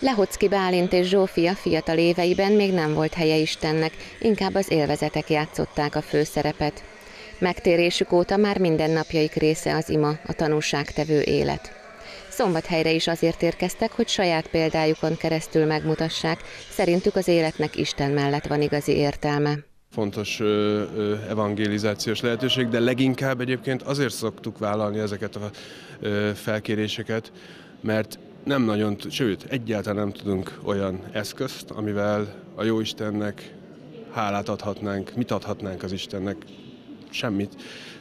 Lehocki Bálint és Zsófia fiatal éveiben még nem volt helye Istennek, inkább az élvezetek játszották a főszerepet. Megtérésük óta már minden napjaik része az ima, a tanúságtevő élet. Szombathelyre is azért érkeztek, hogy saját példájukon keresztül megmutassák, szerintük az életnek Isten mellett van igazi értelme fontos evangelizációs lehetőség, de leginkább egyébként azért szoktuk vállalni ezeket a felkéréseket, mert nem nagyon, sőt, egyáltalán nem tudunk olyan eszközt, amivel a Jóistennek hálát adhatnánk, mit adhatnánk az Istennek, semmit,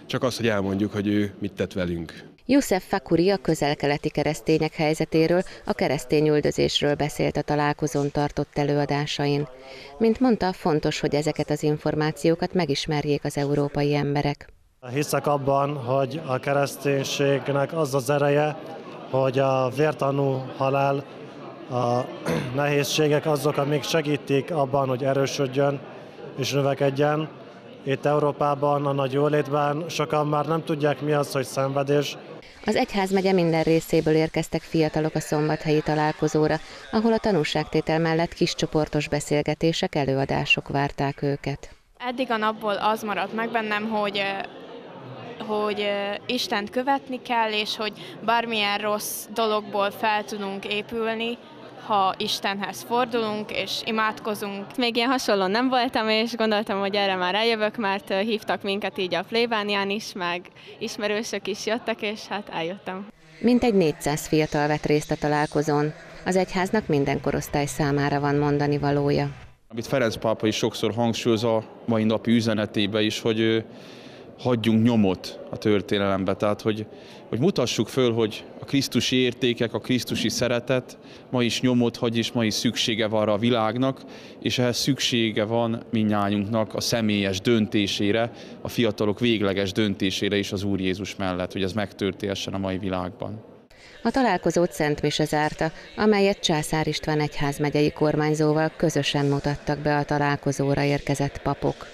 csak azt, hogy elmondjuk, hogy ő mit tett velünk. Youssef Fakuri a közel-keleti keresztények helyzetéről, a keresztény üldözésről beszélt a találkozón tartott előadásain. Mint mondta, fontos, hogy ezeket az információkat megismerjék az európai emberek. Hiszek abban, hogy a kereszténységnek az az ereje, hogy a vértanú halál, a nehézségek azok, amik segítik abban, hogy erősödjön és növekedjen. Itt Európában, a nagy jólétben sokan már nem tudják, mi az, hogy szenvedés, az egyházmegye minden részéből érkeztek fiatalok a szombathelyi találkozóra, ahol a tanúságtétel mellett kis csoportos beszélgetések, előadások várták őket. Eddig a napból az maradt meg bennem, hogy hogy Istent követni kell, és hogy bármilyen rossz dologból fel tudunk épülni, ha Istenhez fordulunk és imádkozunk. Még ilyen hasonló nem voltam, és gondoltam, hogy erre már eljövök, mert hívtak minket így a plébánián is, meg ismerősök is jöttek, és hát eljöttem. Mintegy 400 fiatal vett részt a találkozón. Az egyháznak minden korosztály számára van mondani valója. Amit Ferenc pápa is sokszor hangsúlyoz a mai napi üzenetébe is, hogy hagyjunk nyomot a történelembe. Tehát, hogy, hogy mutassuk föl, hogy a krisztusi értékek, a krisztusi szeretet ma is nyomot hagy, és ma is szüksége van a világnak, és ehhez szüksége van minnyájunknak a személyes döntésére, a fiatalok végleges döntésére is az Úr Jézus mellett, hogy ez megtörténhessen a mai világban. A találkozót Szent Mise zárta, amelyet Császár István egyházmegyei kormányzóval közösen mutattak be a találkozóra érkezett papok.